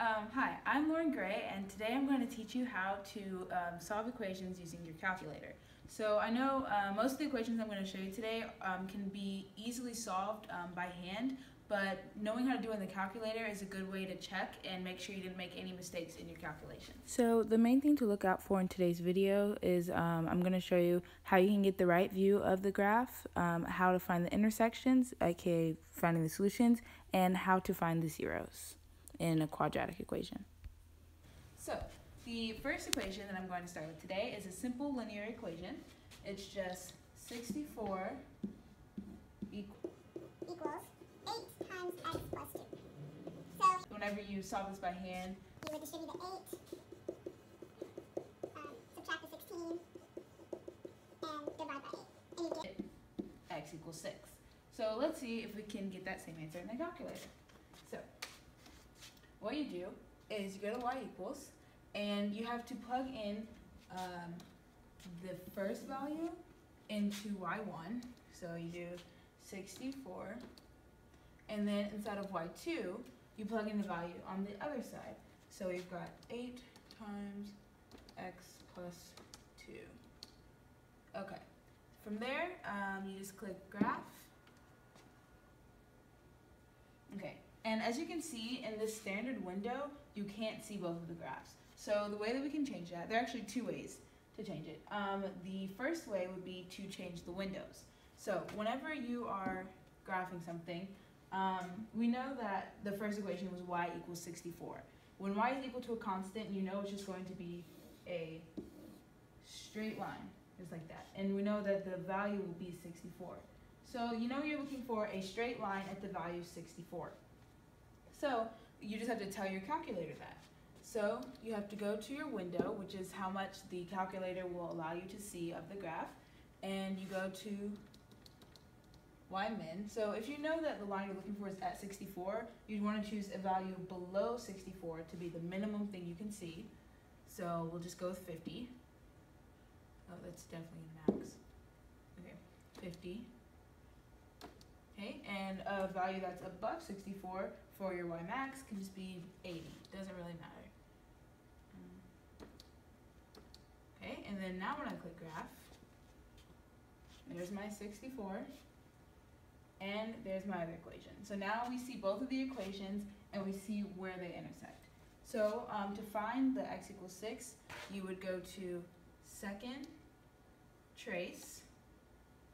Um, hi, I'm Lauren Gray, and today I'm going to teach you how to um, solve equations using your calculator. So I know uh, most of the equations I'm going to show you today um, can be easily solved um, by hand, but knowing how to do it in the calculator is a good way to check and make sure you didn't make any mistakes in your calculation. So the main thing to look out for in today's video is um, I'm going to show you how you can get the right view of the graph, um, how to find the intersections, aka finding the solutions, and how to find the zeros in a quadratic equation. So, the first equation that I'm going to start with today is a simple linear equation. It's just 64 equals 8 times x plus 2. So, whenever you solve this by hand, you would distribute the 8, um, subtract the 16, and divide by 8. And you get x equals 6. So let's see if we can get that same answer in the calculator. What you do is you go to y equals, and you have to plug in um, the first value into y1. So you do 64, and then inside of y2, you plug in the value on the other side. So we've got 8 times x plus 2. Okay. From there, um, you just click graph, And as you can see in this standard window, you can't see both of the graphs. So the way that we can change that, there are actually two ways to change it. Um, the first way would be to change the windows. So whenever you are graphing something, um, we know that the first equation was y equals 64. When y is equal to a constant, you know it's just going to be a straight line, just like that. And we know that the value will be 64. So you know you're looking for a straight line at the value 64. So you just have to tell your calculator that. So you have to go to your window, which is how much the calculator will allow you to see of the graph, and you go to y min. So if you know that the line you're looking for is at 64, you'd want to choose a value below 64 to be the minimum thing you can see. So we'll just go with 50. Oh, that's definitely max. Okay, 50. Okay, and a value that's above 64 for your y max can just be 80. Doesn't really matter. Okay, and then now when I click graph, there's my 64, and there's my other equation. So now we see both of the equations, and we see where they intersect. So um, to find the x equals 6, you would go to second, trace,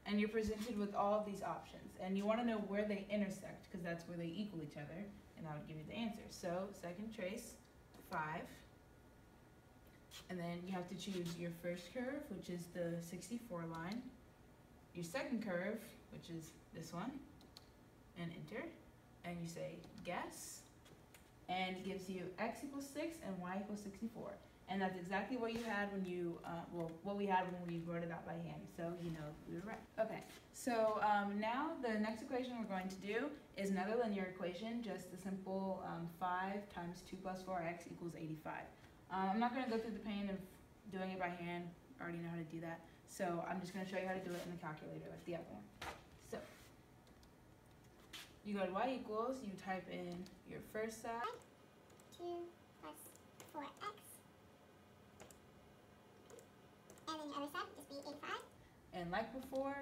and you're presented with all of these options. And you want to know where they intersect because that's where they equal each other, and that would give you the answer. So second trace, 5. And then you have to choose your first curve, which is the 64 line, your second curve, which is this one, and enter. And you say guess, and it gives you x equals 6 and y equals 64. And that's exactly what you had when you, uh, well, what we had when we wrote it out by hand. So you know we were right. Okay, so um, now the next equation we're going to do is another linear equation, just a simple um, 5 times 2 plus 4x equals 85. Um, I'm not going to go through the pain of doing it by hand. I already know how to do that. So I'm just going to show you how to do it in the calculator like the other one. So you go to y equals, you type in your first side. 2 plus 4x and then just be 85. And like before,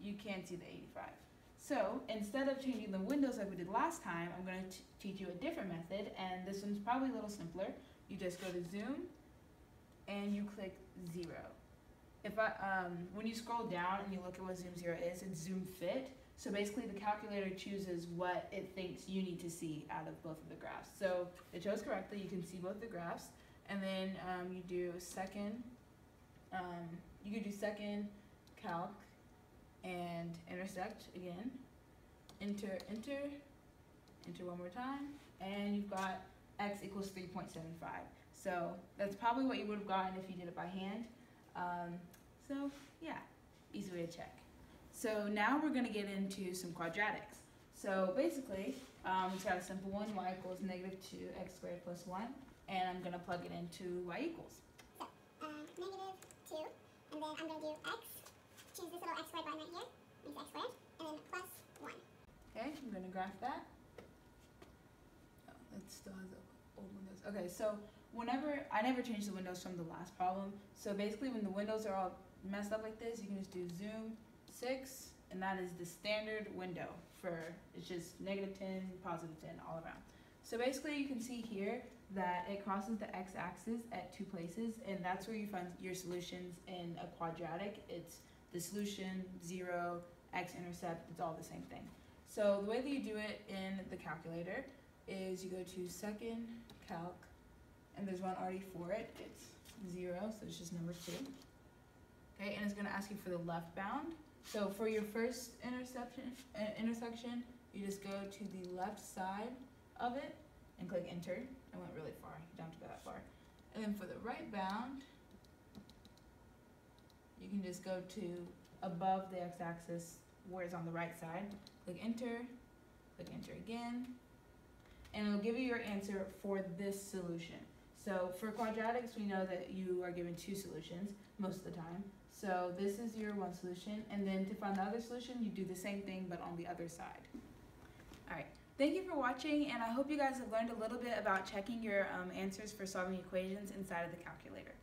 you can't see the 85. So instead of changing the windows like we did last time, I'm going to teach you a different method, and this one's probably a little simpler. You just go to zoom, and you click zero. If I, um, when you scroll down and you look at what zoom zero is, it's zoom fit. So basically the calculator chooses what it thinks you need to see out of both of the graphs. So it chose correctly, you can see both the graphs and then um, you do second, um, you could do second calc and intersect again, enter, enter, enter one more time, and you've got x equals 3.75. So that's probably what you would have gotten if you did it by hand. Um, so yeah, easy way to check. So now we're going to get into some quadratics. So basically, um, we've got a simple one, y equals negative 2x squared plus 1 and I'm going to plug it into y equals. So, uh, negative 2, and then I'm going to do x, choose this little x squared line right here, use x squared, and then plus 1. Okay, I'm going to graph that. Oh, it still has old windows. Okay, so whenever I never changed the windows from the last problem. So basically, when the windows are all messed up like this, you can just do zoom six, and that is the standard window for it's just negative ten, positive ten all around. So basically, you can see here that it crosses the x-axis at two places, and that's where you find your solutions in a quadratic. It's the solution zero, x-intercept. It's all the same thing. So the way that you do it in the calculator is you go to second calc, and there's one already for it. It's zero, so it's just number two. Okay, and it's gonna ask you for the left bound. So for your first intersection, uh, intersection, you just go to the left side of it and click enter. I went really far, you don't have to go that far. And then for the right bound, you can just go to above the x-axis where it's on the right side, click enter, click enter again, and it'll give you your answer for this solution. So for quadratics, we know that you are given two solutions most of the time. So this is your one solution, and then to find the other solution, you do the same thing but on the other side. All right, thank you for watching, and I hope you guys have learned a little bit about checking your um, answers for solving equations inside of the calculator.